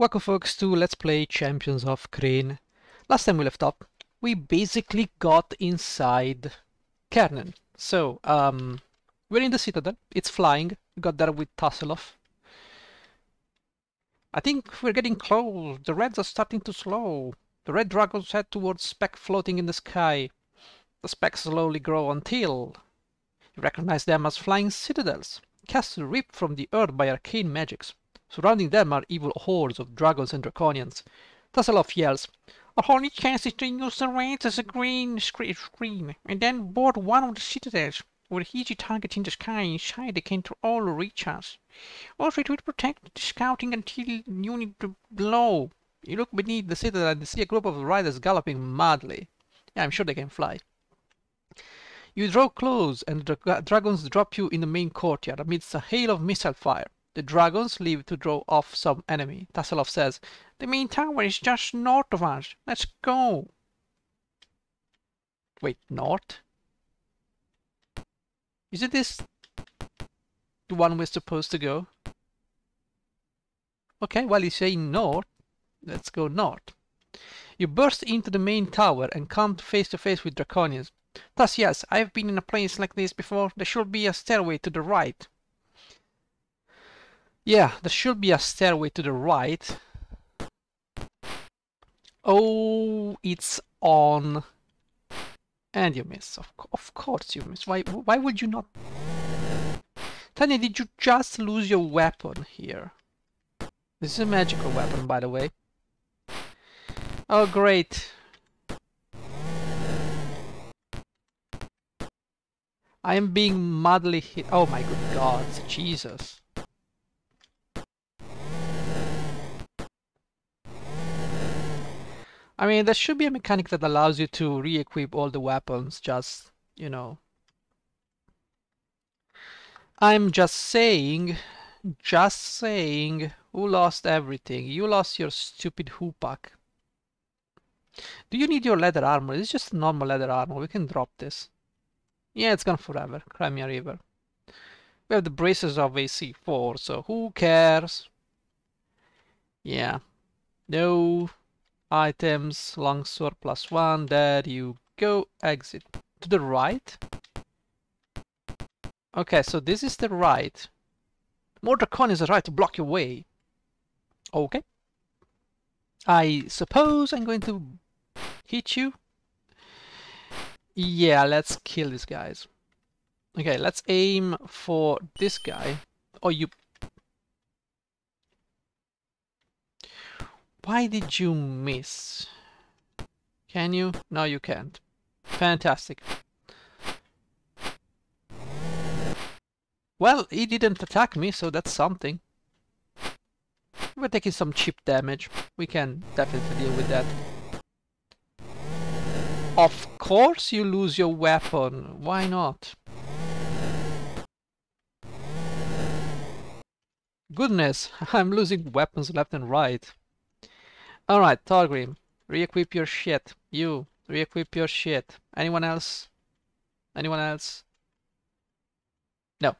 Welcome folks to Let's Play Champions of Krynn. Last time we left off, we basically got inside Kernen. So, um, we're in the Citadel, it's flying, we got there with Tasslehoff. I think we're getting close, the reds are starting to slow. The red dragons head towards speck floating in the sky. The specks slowly grow until you recognize them as flying citadels, cast ripped from the earth by arcane magics. Surrounding them are evil hordes of dragons and draconians. Tasslehoff yells, Our only chance is to use the raids as a green screen, and then board one of the citadels. With easy targeting the sky inside, they can all reach us. Also, it will protect the scouting until you need to blow. You look beneath the citadel and see a group of riders galloping madly. Yeah, I'm sure they can fly. You draw close, and the dragons drop you in the main courtyard amidst a hail of missile fire. The dragons leave to draw off some enemy. Tasslehoff says, The main tower is just north of us. Let's go. Wait, north? Isn't this the one we're supposed to go? Okay, well, you say north. Let's go north. You burst into the main tower and come face to face with Draconians. Thus, yes, I've been in a place like this before. There should be a stairway to the right. Yeah, there should be a stairway to the right. Oh, it's on. And you miss. Of, of course you miss. Why, why would you not? Tanya, did you just lose your weapon here? This is a magical weapon, by the way. Oh, great. I am being madly hit. Oh my good god, Jesus. I mean, there should be a mechanic that allows you to re-equip all the weapons, just, you know. I'm just saying, just saying, who lost everything? You lost your stupid hoopak. Do you need your leather armor? It's just normal leather armor. We can drop this. Yeah, it's gone forever. Crimea River. We have the bracers of AC4, so who cares? Yeah. No, items, longsword plus one, there you go, exit. To the right? Okay, so this is the right. More dracon is the right to block your way. Okay. I suppose I'm going to hit you. Yeah, let's kill these guys. Okay, let's aim for this guy. Oh, you Why did you miss? Can you? No, you can't. Fantastic. Well, he didn't attack me, so that's something. We're taking some cheap damage. We can definitely deal with that. Of course you lose your weapon. Why not? Goodness, I'm losing weapons left and right. Alright, Thorgrim, re-equip your shit. You, re-equip your shit. Anyone else? Anyone else? No.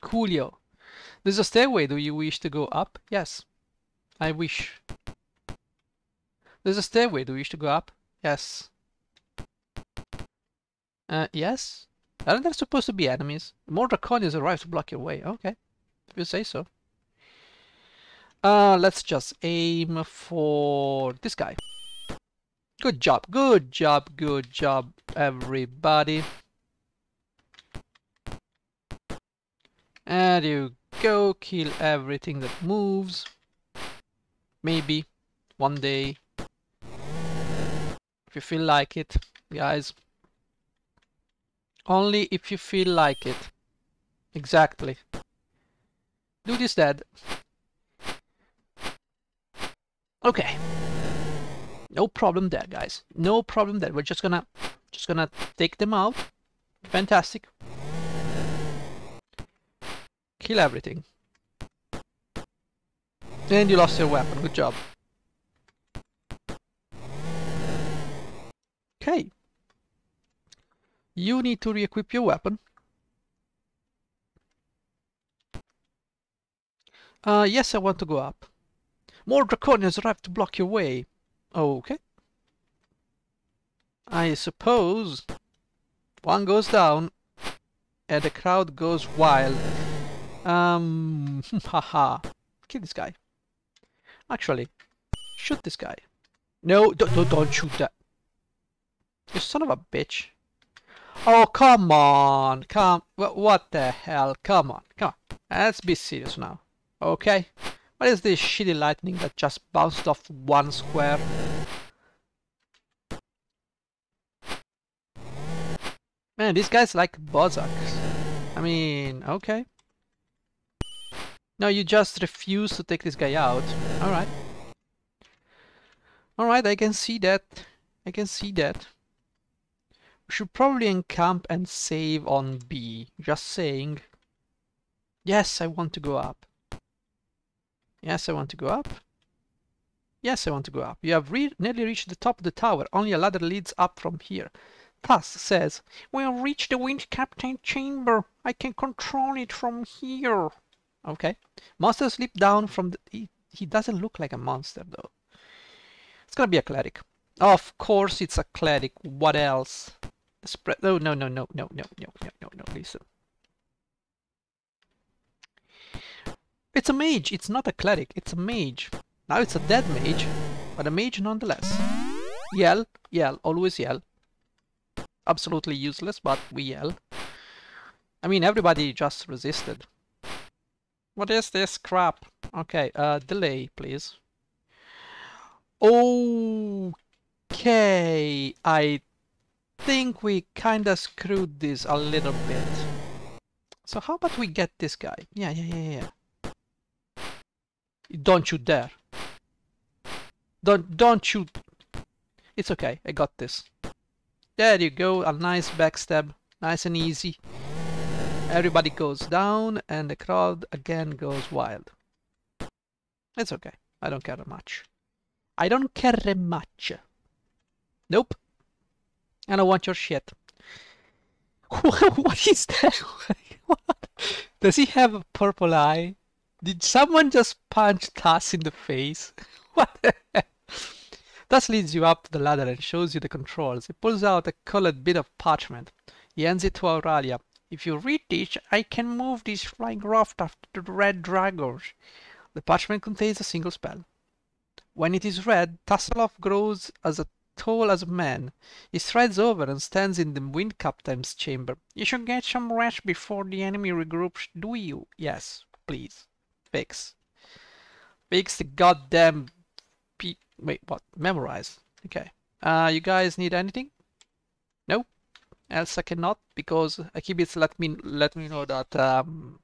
Coolio. There's a stairway. Do you wish to go up? Yes. I wish. There's a stairway. Do you wish to go up? Yes. Uh, yes? Aren't there supposed to be enemies? More draconians arrive to block your way. Okay. If you say so. Uh, let's just aim for this guy. Good job, good job, good job, everybody. And you go, kill everything that moves. Maybe, one day. If you feel like it, guys. Only if you feel like it. Exactly. Do this dead. Okay. No problem there, guys. No problem there. We're just gonna just gonna take them out. Fantastic. Kill everything. And you lost your weapon. Good job. Okay. You need to re-equip your weapon. Uh, yes, I want to go up. More Draconians arrive to block your way. Okay. I suppose one goes down and the crowd goes wild. Um, haha. Kill this guy. Actually, shoot this guy. No, don't, don't, shoot that. You son of a bitch. Oh, come on. Come. What the hell? Come on. Come on. Let's be serious now. Okay? What is this shitty lightning that just bounced off one square? Man, these guys like Bozaks. I mean, okay. No, you just refuse to take this guy out. Alright. Alright, I can see that. I can see that. We should probably encamp and save on B. Just saying. Yes, I want to go up. Yes, I want to go up. Yes, I want to go up. You have re nearly reached the top of the tower. Only a ladder leads up from here. Tas says, We'll reach the wind captain chamber. I can control it from here. Okay. Monster slip down from the... He, he doesn't look like a monster, though. It's gonna be a cleric. Of course it's a cleric. What else? Spread... Oh, no, no, no, no, no, no, no, no, no, listen. It's a mage. It's not a cleric. It's a mage. Now it's a dead mage, but a mage nonetheless. Yell, yell, always yell. Absolutely useless, but we yell. I mean, everybody just resisted. What is this crap? Okay, uh, delay, please. Okay, I think we kinda screwed this a little bit. So how about we get this guy? Yeah, yeah, yeah, yeah. Don't you dare. Don't, don't you... It's okay, I got this. There you go, a nice backstab. Nice and easy. Everybody goes down and the crowd again goes wild. It's okay. I don't care much. I don't care much. Nope. And I want your shit. what is that? what? Does he have a purple eye? Did someone just punch Tas in the face? what Tas leads you up the ladder and shows you the controls. He pulls out a colored bit of parchment. He hands it to Auralia. If you read this, I can move this flying raft after the red dragons. The parchment contains a single spell. When it is read, Tasslehoff grows as tall as a man. He strides over and stands in the wind captain's chamber. You should get some rest before the enemy regroups, do you? Yes, please. Fix. Fix the goddamn... Pe Wait, what? Memorize. Okay. Uh, you guys need anything? No? Else I cannot because Akibits let me let me know that um,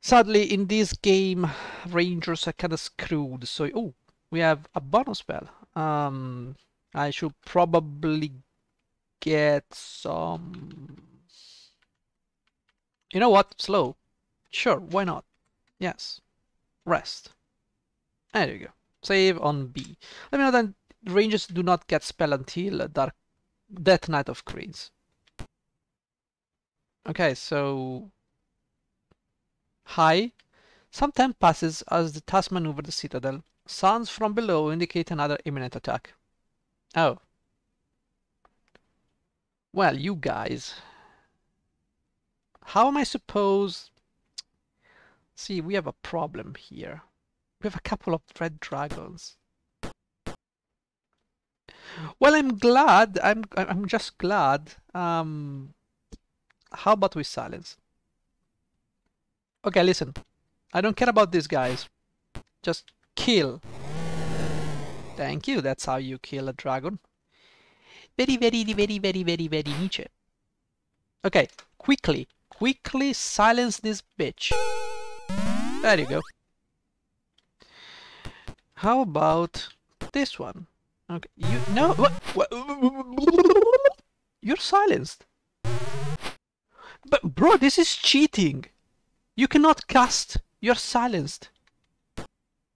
sadly in this game rangers are kind of screwed. So oh, we have a bonus spell. Um, I should probably get some. You know what? Slow. Sure, why not? Yes. Rest. Ah, there you go. Save on B. Let me know that rangers do not get spell until Dark Death Knight of Krynn. Okay, so high. Some time passes as the Tas maneuver the citadel. Sounds from below indicate another imminent attack. Oh. Well, you guys. How am I supposed... See, we have a problem here. We have a couple of red dragons. Well, I'm glad. I'm I'm just glad. Um, how about we silence? Okay, listen. I don't care about these guys. Just kill. Thank you. That's how you kill a dragon. Very, very, very, very, very, very Nietzsche. Okay, quickly, quickly silence this bitch. There you go. How about this one? Okay, you no. What, what? You're silenced. But bro, this is cheating. You cannot cast. You're silenced.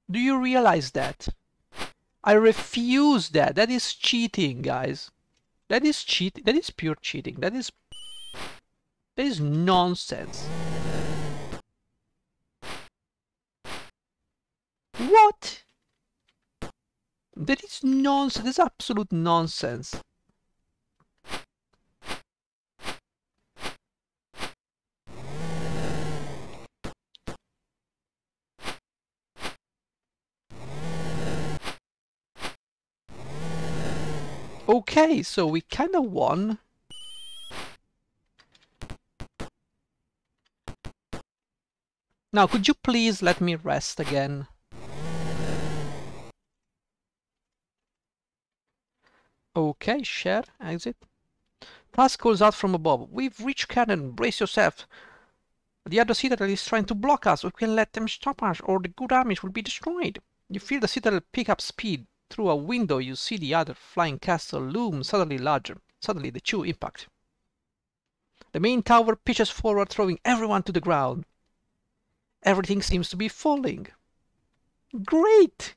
Do you realize that? I refuse that. That is cheating, guys. That is cheat. That is pure cheating. That is. That is nonsense. What? That is nonsense. That's absolute nonsense. Okay, so we kind of won. Now, could you please let me rest again? Okay, share, exit. Tas calls out from above. We've reached Kernen. Brace yourself. The other citadel is trying to block us. We can let them stop us, or the good armies will be destroyed. You feel the citadel pick up speed. Through a window, you see the other flying castle loom suddenly larger. Suddenly, the two impact. The main tower pitches forward, throwing everyone to the ground. Everything seems to be falling. Great!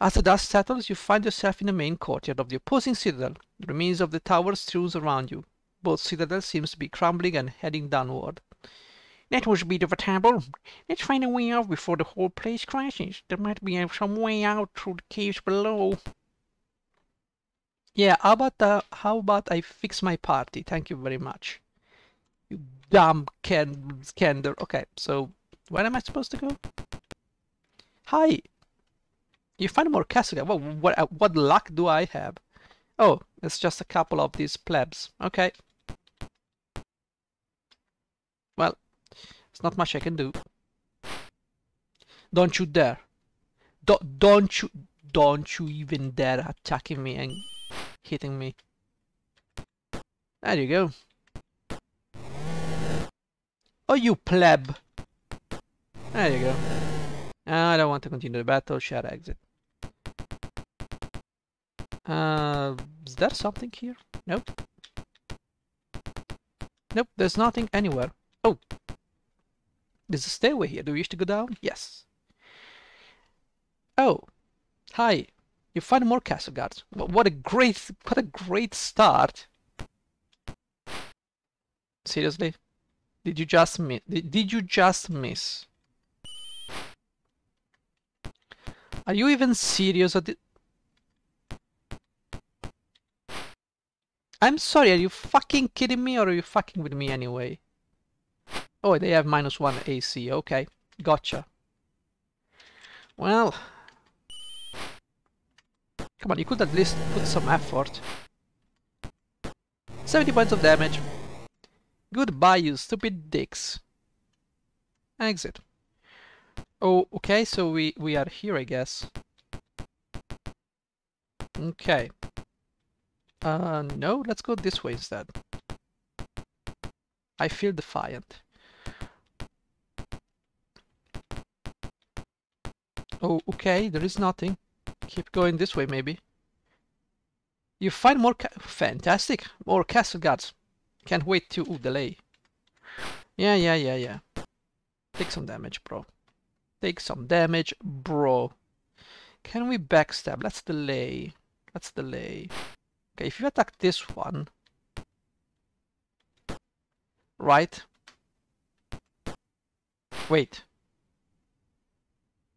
As the dust settles, you find yourself in the main courtyard of the opposing citadel. The remains of the tower strews around you. Both citadels seems to be crumbling and heading downward. That was a bit of a tumble. Let's find a way out before the whole place crashes. There might be some way out through the caves below. Yeah, how about, uh, how about I fix my party? Thank you very much. You dumb can candor. Okay, so where am I supposed to go? Hi! You find more castle. Well, what, uh, what luck do I have? Oh, it's just a couple of these plebs. Okay. Well, it's not much I can do. Don't you dare. Don't, don't you, don't you even dare attacking me and hitting me. There you go. Oh, you pleb. There you go. I don't want to continue the battle. Share exit. Uh, is there something here? Nope. Nope, there's nothing anywhere. Oh! There's a stairway here. Do you wish to go down? Yes. Oh. Hi. You find more castle guards. What a great, what a great start. Seriously? Did you just miss? Did you just miss? Are you even serious? I'm sorry, are you fucking kidding me or are you fucking with me anyway? Oh, they have minus one AC. Okay, gotcha. Well, come on, you could at least put some effort. 70 points of damage. Goodbye, you stupid dicks. Exit. Oh, okay, so we, we are here, I guess. Okay. Uh, no, let's go this way instead. I feel defiant. Oh, okay, there is nothing. Keep going this way, maybe. You find more Fantastic! More castle guards. Can't wait to... Ooh, delay. Yeah, yeah, yeah, yeah. Take some damage, bro. Take some damage, bro. Can we backstab? Let's delay. Let's delay. Okay, if you attack this one, right? Wait.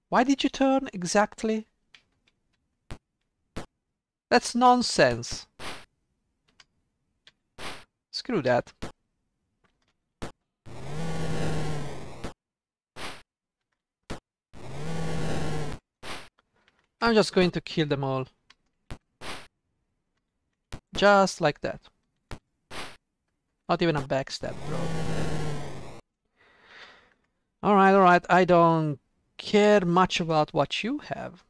Why did you turn exactly? That's nonsense. Screw that. I'm just going to kill them all. Just like that. Not even a backstab, bro. Alright, alright, I don't care much about what you have.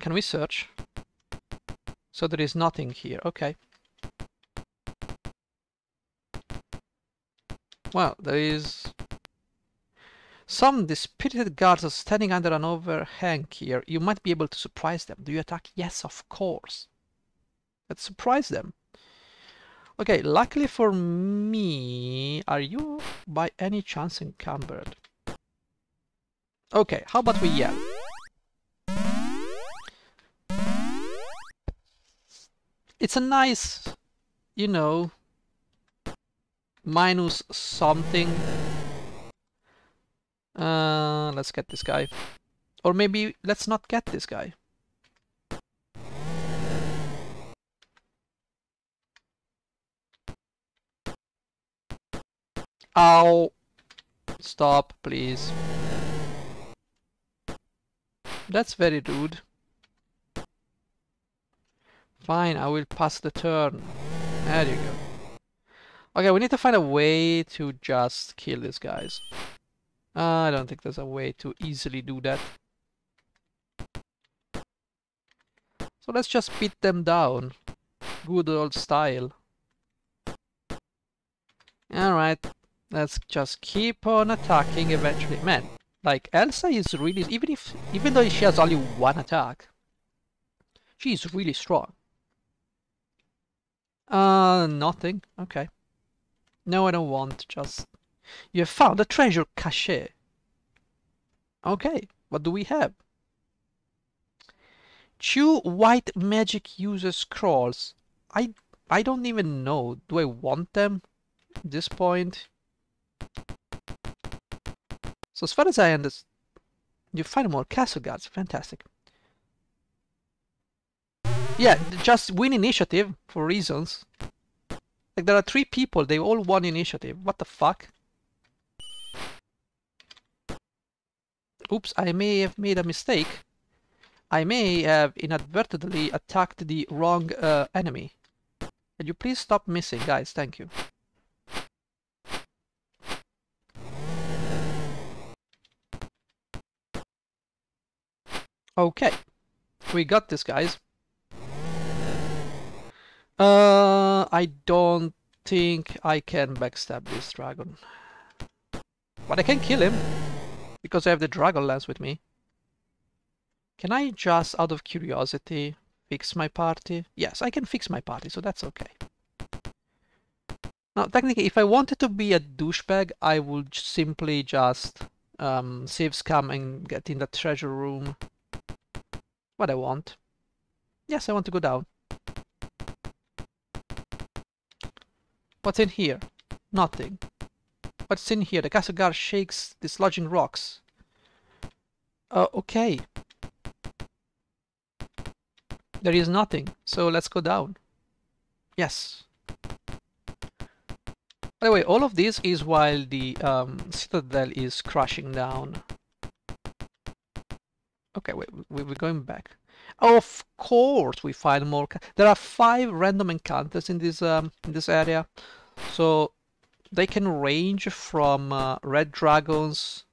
Can we search? So there is nothing here, okay. Well, there is... Some dispirited guards are standing under an overhang here. You might be able to surprise them. Do you attack? Yes, of course. Let's surprise them. Okay, luckily for me, are you by any chance encumbered? Okay, how about we yell? It's a nice, you know, minus something. Uh, let's get this guy. Or maybe let's not get this guy. Ow! Stop, please. That's very rude. Fine, I will pass the turn. There you go. Okay, we need to find a way to just kill these guys. Uh, I don't think there's a way to easily do that. So let's just beat them down. Good old style. Alright, let's just keep on attacking eventually. Man, like Elsa is really, even if, even though she has only one attack, she's really strong. Uh, nothing. Okay. No, I don't want. Just you have found a treasure cache. Okay, what do we have? Two white magic user scrolls. I I don't even know. Do I want them at this point? So as far as I understand, you find more castle guards. Fantastic. Yeah, just win initiative for reasons. Like there are three people, they all won initiative. What the fuck? Oops, I may have made a mistake. I may have inadvertently attacked the wrong uh, enemy. Can you please stop missing, guys? Thank you. Okay, we got this, guys. Uh, I don't think I can backstab this dragon. But I can kill him, because I have the dragon lance with me. Can I just, out of curiosity, fix my party? Yes, I can fix my party, so that's okay. Now, technically, if I wanted to be a douchebag, I would simply just um, save scum and get in the treasure room. What I want. Yes, I want to go down. What's in here? Nothing. What's in here? The castle guard shakes dislodging rocks. Uh, okay. There is nothing, so let's go down. Yes. By the way, all of this is while the um, citadel is crashing down. Okay, wait, we're going back. Of course, we find more. There are five random encounters in this um, in this area, so they can range from uh, red dragons,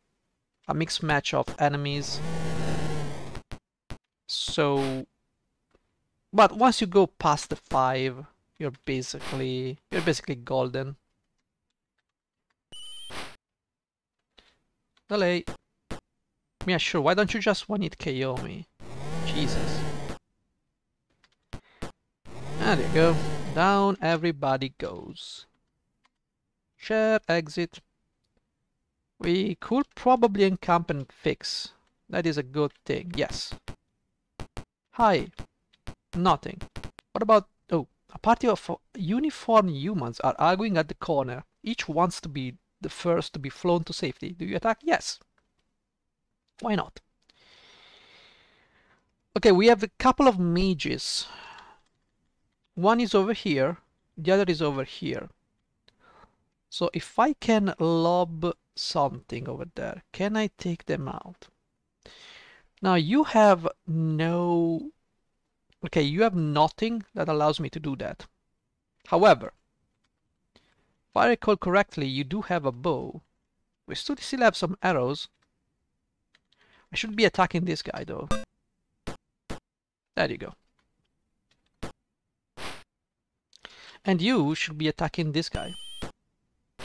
a mixed match of enemies. So, but once you go past the five, you're basically you're basically golden. Delay. Yeah, sure. Why don't you just one hit KO me? Jesus. There you go. Down everybody goes. Share, exit. We could probably encamp and fix. That is a good thing, yes. Hi. Nothing. What about... Oh, a party of uniformed humans are arguing at the corner. Each wants to be the first to be flown to safety. Do you attack? Yes. Why not? Okay, we have a couple of mages. One is over here, the other is over here. So if I can lob something over there, can I take them out? Now you have no... Okay, you have nothing that allows me to do that. However, if I recall correctly, you do have a bow. We still have some arrows. I should be attacking this guy though. There you go. And you should be attacking this guy.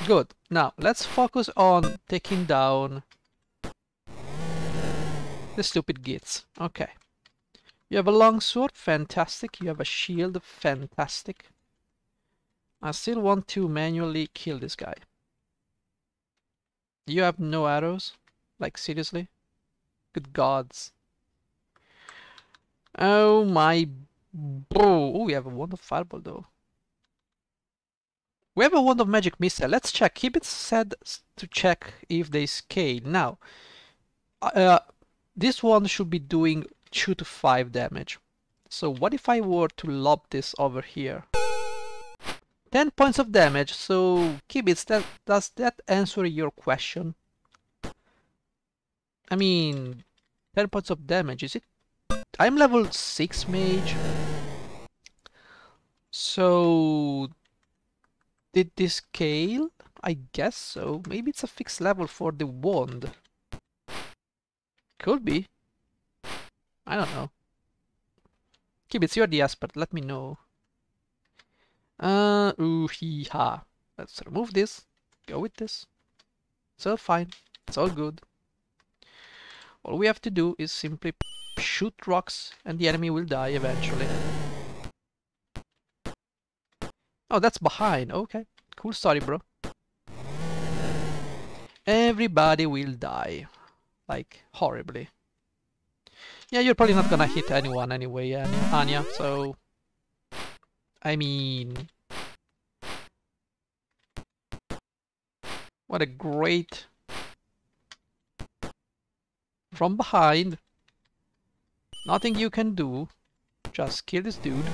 Good. Now, let's focus on taking down the stupid gits. Okay. You have a long sword, fantastic. You have a shield, fantastic. I still want to manually kill this guy. You have no arrows? Like, seriously? Good gods. Oh my bro. Oh, we have a wand of fireball though. We have a wand of magic missile. Let's check. Keep it said to check if they scale. Now, uh, this one should be doing 2 to 5 damage. So what if I were to lob this over here? 10 points of damage, so Kibitz, that, does that answer your question? I mean, 10 points of damage, is it? I'm level 6 mage. So, did this scale? I guess so. Maybe it's a fixed level for the wand. Could be. I don't know. Kibitz, you're the expert. Let me know. Uh, ooh, hee ha. Let's remove this. Go with this. It's all fine. It's all good. All we have to do is simply shoot rocks and the enemy will die eventually. Oh, that's behind. Okay. Cool story, bro. Everybody will die. Like, horribly. Yeah, you're probably not gonna hit anyone anyway, Anya, so... I mean... What a great... From behind. Nothing you can do. Just kill this dude.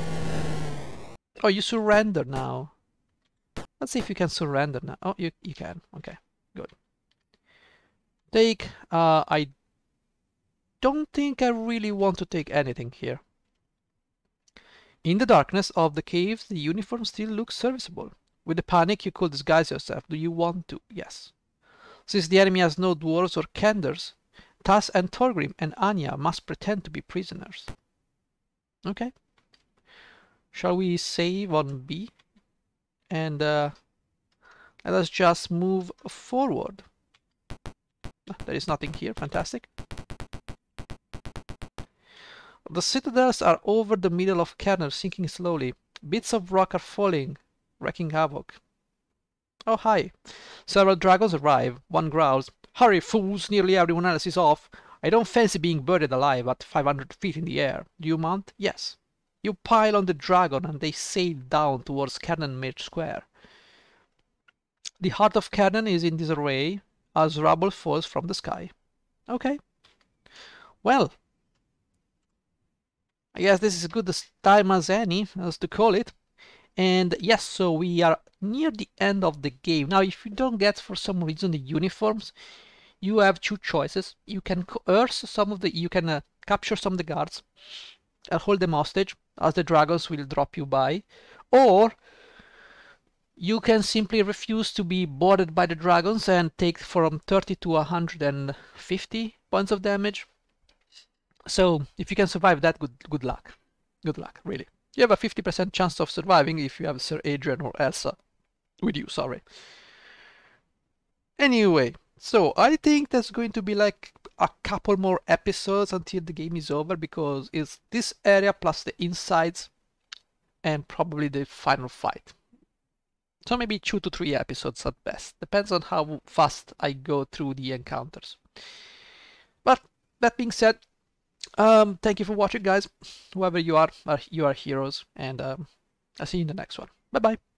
Oh, you surrender now. Let's see if you can surrender now. Oh, you, you can. Okay, good. Take, uh, I don't think I really want to take anything here. In the darkness of the caves, the uniform still looks serviceable. With the panic, you could disguise yourself. Do you want to? Yes. Since the enemy has no dwarves or kenders, Tas and Thorgrim and Anya must pretend to be prisoners. Okay. Shall we save on B? And uh, let us just move forward. Ah, there is nothing here. Fantastic. The citadels are over the middle of Cairn, sinking slowly. Bits of rock are falling, wreaking havoc. Oh, hi. Several dragons arrive. One growls, Hurry, fools, nearly everyone else is off. I don't fancy being buried alive at 500 feet in the air. Do you mount? Yes. You pile on the dragon and they sail down towards Kernen Mage Square. The heart of Kernen is in disarray as rubble falls from the sky. Okay. Well, I guess this is as good a time as any, as to call it. And yes, so we are near the end of the game. Now, if you don't get, for some reason, the uniforms, you have two choices. You can coerce some of the, you can uh, capture some of the guards and hold them hostage, as the dragons will drop you by. Or you can simply refuse to be boarded by the dragons and take from 30 to 150 points of damage so if you can survive that, good good luck. Good luck, really. You have a 50% chance of surviving if you have Sir Adrian or Elsa with you, sorry. Anyway, so I think there's going to be like a couple more episodes until the game is over because it's this area plus the insides and probably the final fight. So maybe two to three episodes at best. Depends on how fast I go through the encounters. But that being said, um, thank you for watching, guys. Whoever you are, you are heroes, and um, I'll see you in the next one. Bye bye.